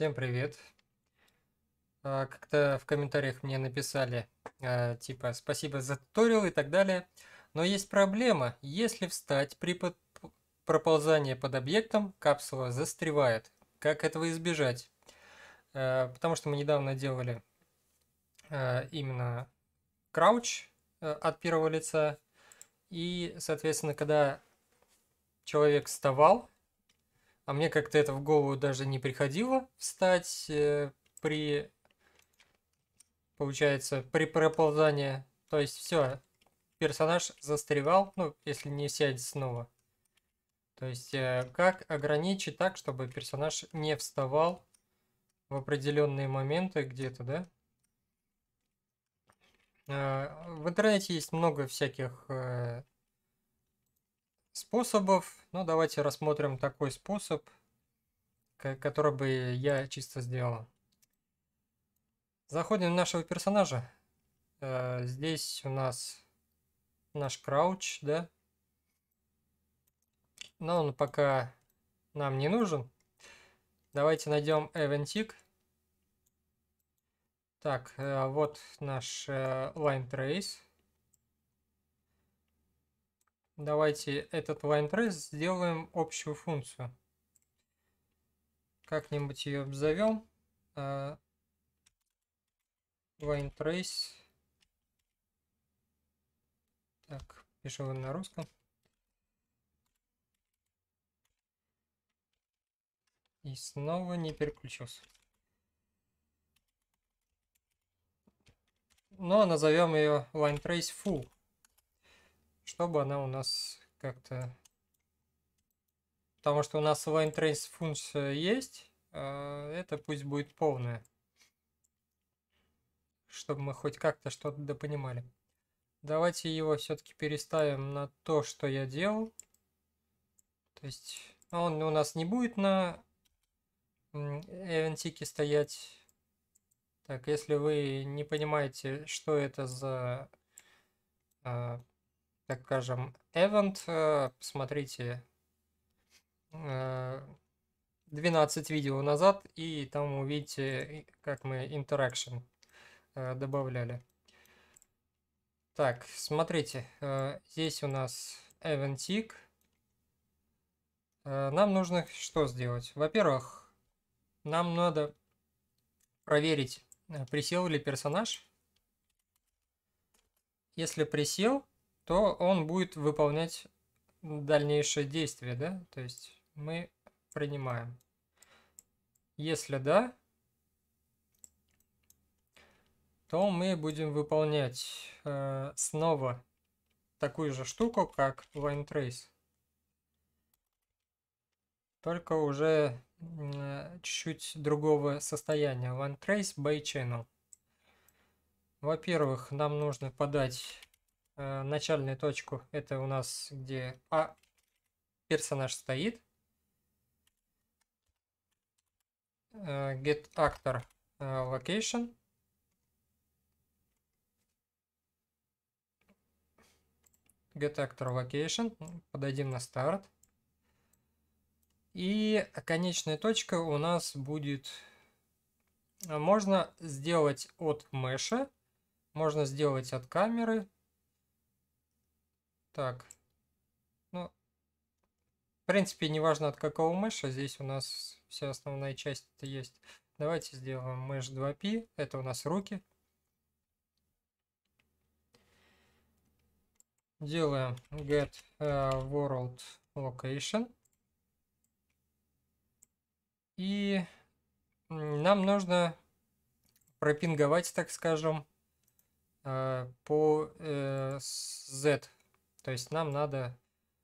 Всем привет. А, Как-то в комментариях мне написали, а, типа, спасибо за туториал и так далее. Но есть проблема. Если встать при под- проползании под объектом, капсула застревает. Как этого избежать? А, Потому что мы недавно делали именно крауч от первого лица. И, соответственно, когда человек вставал, а мне как-то это в голову даже не приходило встать э, при, получается, при проползании. То есть все, персонаж застревал, ну, если не сядет снова. То есть э, как ограничить так, чтобы персонаж не вставал в определенные моменты где-то, да? Э, В интернете есть много всяких э, способов. Ну, давайте рассмотрим такой способ, ко- который бы я чисто сделал. Заходим в нашего персонажа. Э, Здесь у нас наш крауч, да? Но он пока нам не нужен. Давайте найдем Эвентик. Так, э, вот наш э, line trace. Давайте этот line trace сделаем общую функцию. Как-нибудь ее обзовем. Э, Line trace. Так, пишу его на русском. И снова не переключился. Но назовем ее line trace full, чтобы она у нас как-то... Потому что у нас line trace функция есть, а это пусть будет полная. Чтобы мы хоть как-то что-то допонимали. Давайте его все-таки переставим на то, что я делал. То есть он у нас не будет на эвентике стоять. Так, если вы не понимаете, что это за, а, так скажем, event, а, посмотрите а, 12 видео назад, и там увидите, как мы interaction а, добавляли. Так, смотрите, здесь у нас eventik. А, Нам нужно что сделать? Во-первых, нам надо проверить, э, присел ли персонаж. Если присел, то он будет выполнять дальнейшее действие, да? То есть мы принимаем. Если да, то мы будем выполнять э, снова такую же штуку, как line trace. Только уже чуть-чуть другого состояния. Line trace by channel. Во-первых, нам нужно подать э, начальную точку. Это у нас где а, персонаж стоит. Э, get actor э, location. Get actor location. Подадим на старт. И конечная точка у нас будет... а, Можно сделать от меша, можно сделать от камеры. Так. Ну, в принципе, неважно от какого меша, здесь у нас вся основная часть есть. Давайте сделаем mesh 2p, это у нас руки. Делаем get э, world location. И нам нужно пропинговать, так скажем, э, по э, Z. То есть нам надо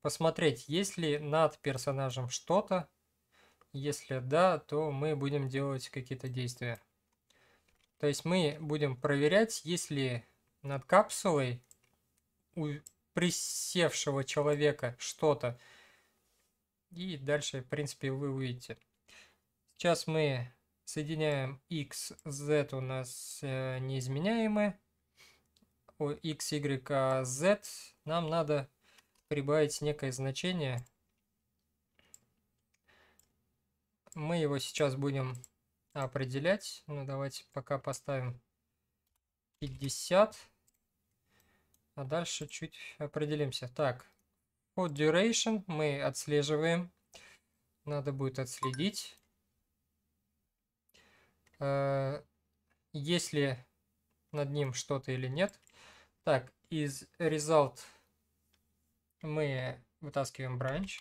посмотреть, есть ли над персонажем что-то. Если да, то мы будем делать какие-то действия. То есть мы будем проверять, есть ли над капсулой у присевшего человека что-то. И дальше, в принципе, вы увидите. Сейчас мы соединяем x, z у нас э, неизменяемые. X, y, а z нам надо прибавить некое значение. Мы его сейчас будем определять. Ну, давайте пока поставим 50. А дальше чуть определимся. Так, по duration мы отслеживаем. Надо будет отследить. Э, есть ли над ним что-то или нет. Так, из result мы вытаскиваем branch.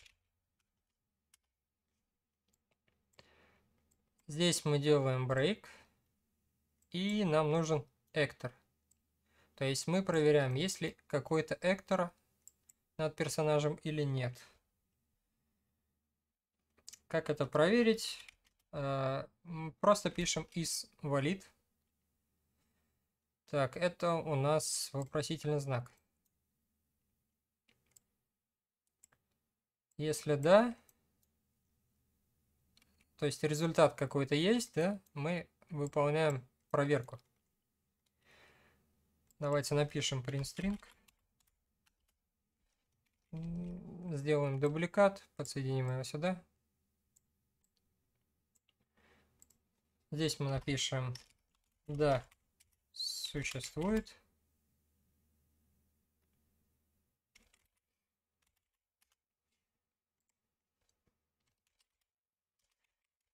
Здесь мы делаем break. И нам нужен actor. То есть мы проверяем, есть ли какой-то actor над персонажем или нет. Как это проверить? Э, просто пишем is valid. Так, это у нас вопросительный знак. Если да, то есть результат какой-то есть, да, мы выполняем проверку. Давайте напишем print string. Сделаем дубликат, подсоединим его сюда. Здесь мы напишем да, существует.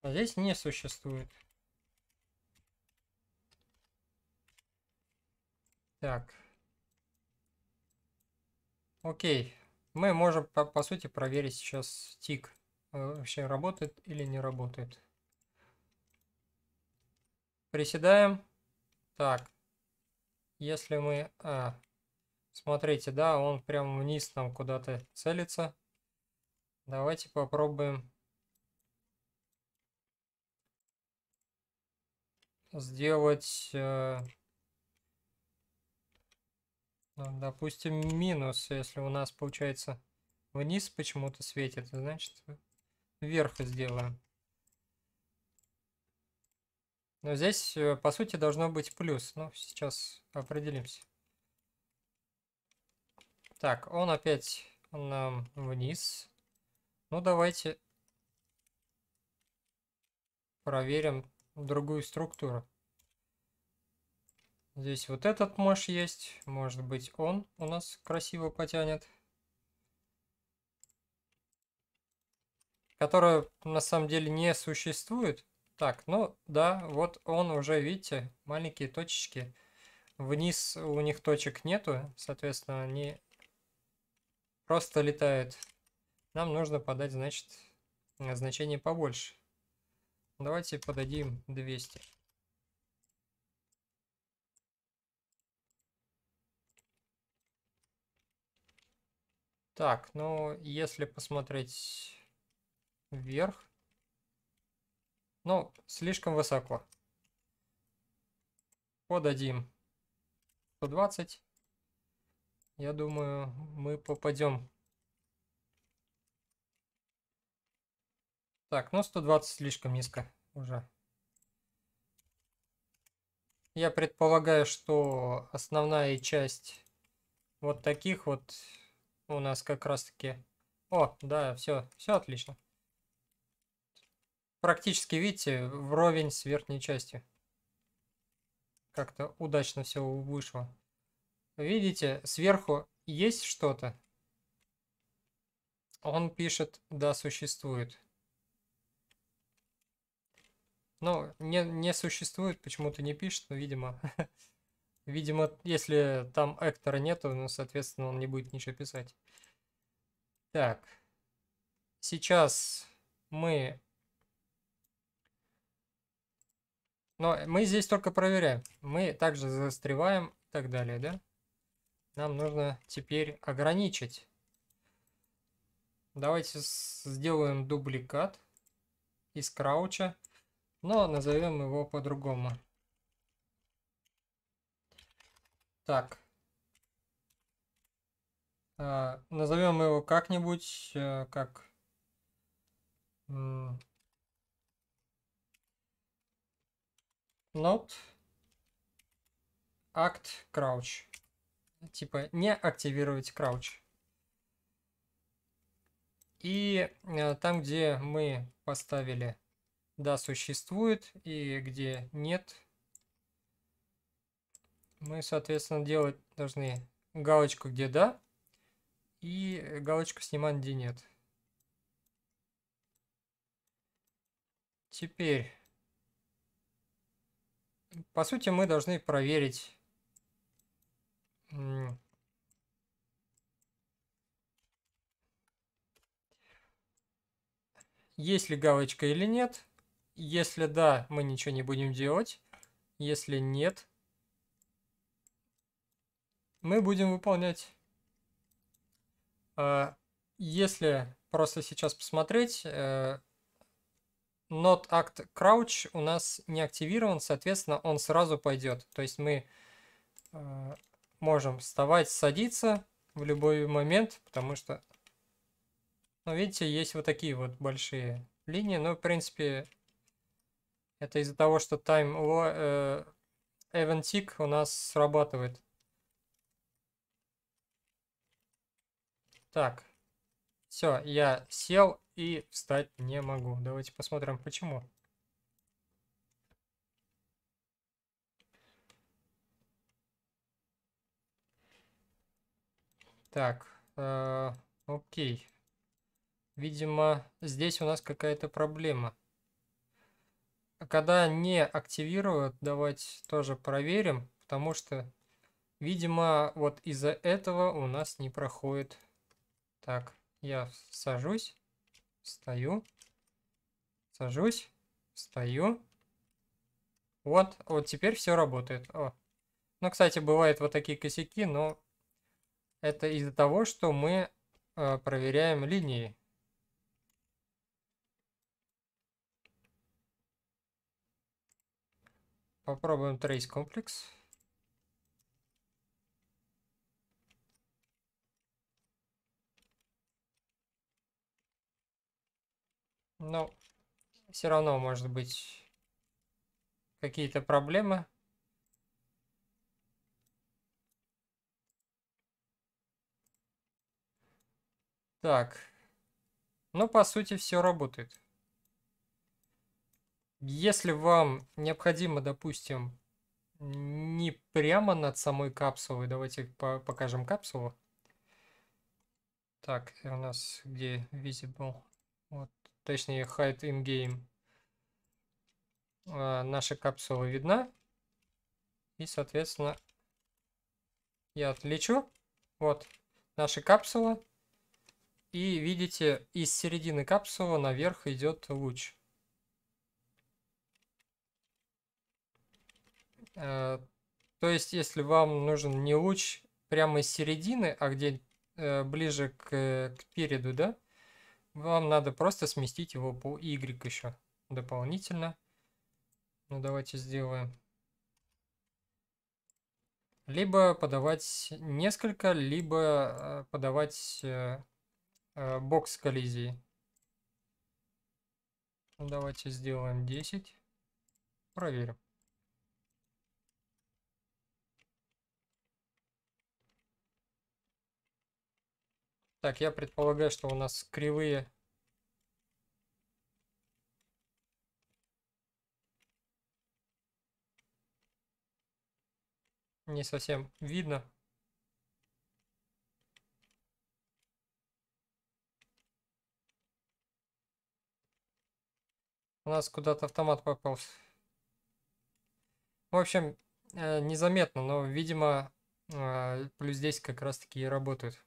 А здесь не существует. Так. Окей. Мы можем, по, по сути, проверить сейчас тик. Э, вообще работает или не работает. Приседаем. Так. Если мы... А, смотрите, да, он прямо вниз нам куда-то целится. Давайте попробуем сделать, э, ну, допустим, минус, если у нас получается вниз почему-то светит, значит вверх сделаем. Но здесь, э, по сути, должно быть плюс. Ну, сейчас определимся. Так, он опять нам вниз. Ну, давайте проверим другую структуру. Здесь вот этот меш есть. Может быть он у нас красиво потянет. Которая на самом деле не существует. Так, ну да, вот он уже, видите, маленькие точечки. Вниз у них точек нету, соответственно, они просто летают. Нам нужно подать, значит, значение побольше. Давайте подадим 200. Так, ну, если посмотреть вверх, ну, слишком высоко. Подадим 120. Я думаю, мы попадем Так, ну 120 слишком низко уже. Я предполагаю, что основная часть вот таких вот у нас как раз таки... О, да, все, все отлично. Практически, видите, вровень с верхней частью. Как-то удачно все вышло. Видите, сверху есть что-то. Он пишет, да, существует. Ну, не, не существует, почему-то не пишет, но, видимо, видимо, если там эктора нету, ну, соответственно, он не будет ничего писать. Так, сейчас мы... Но мы здесь только проверяем. Мы также застреваем и так далее, да? Нам нужно теперь ограничить. Давайте сделаем дубликат из крауча но назовем его по-другому. Так. А, назовем его как-нибудь, а, как... Not act crouch. Типа не активировать crouch. И а, там, где мы поставили да, существует, и где нет, мы, соответственно, делать должны галочку, где да, и галочку снимаем, где нет. Теперь, по сути, мы должны проверить есть ли галочка или нет. Если да, мы ничего не будем делать. Если нет, мы будем выполнять. А, если просто сейчас посмотреть, э, not act crouch у нас не активирован, соответственно, он сразу пойдет. То есть мы э, можем вставать, садиться в любой момент, потому что, ну, видите, есть вот такие вот большие линии, но, в принципе, это из-за того, что time э, tick у нас срабатывает. Так, все, я сел и встать не могу. Давайте посмотрим, почему. Так, э, окей. Видимо, здесь у нас какая-то проблема. Когда не активируют, давайте тоже проверим, потому что, видимо, вот из-за этого у нас не проходит. Так, я сажусь, встаю, сажусь, встаю. Вот, вот теперь все работает. О. Ну, кстати, бывают вот такие косяки, но это из-за того, что мы э, проверяем линии. Попробуем trace комплекс. Но все равно может быть какие-то проблемы. Так. Ну, по сути, все работает. Если вам необходимо, допустим, не прямо над самой капсулой, давайте по покажем капсулу. Так, у нас где visible, вот, точнее hide in game. А, наша капсула видна. И, соответственно, я отлечу. Вот, наша капсула. И видите, из середины капсулы наверх идет луч. Э, то есть, если вам нужен не луч прямо из середины, а где э, ближе к, к переду, да, вам надо просто сместить его по Y еще дополнительно. Ну, давайте сделаем. Либо подавать несколько, либо э, подавать Э, бокс коллизии. Ну, давайте сделаем 10. Проверим. Так, я предполагаю, что у нас кривые не совсем видно. У нас куда-то автомат попался. В общем, э, незаметно, но, видимо, э, плюс здесь как раз-таки и работают.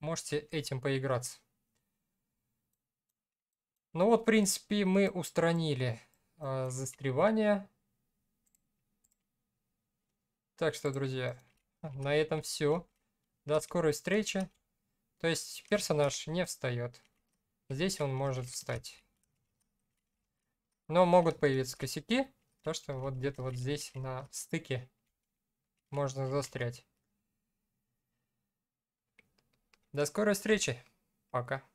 Можете этим поиграться. Ну вот, в принципе, мы устранили э, застревание. Так что, друзья, на этом все. До скорой встречи. То есть персонаж не встает. Здесь он может встать. Но могут появиться косяки, то что вот где-то вот здесь на стыке можно застрять. До скорой встречи. Пока.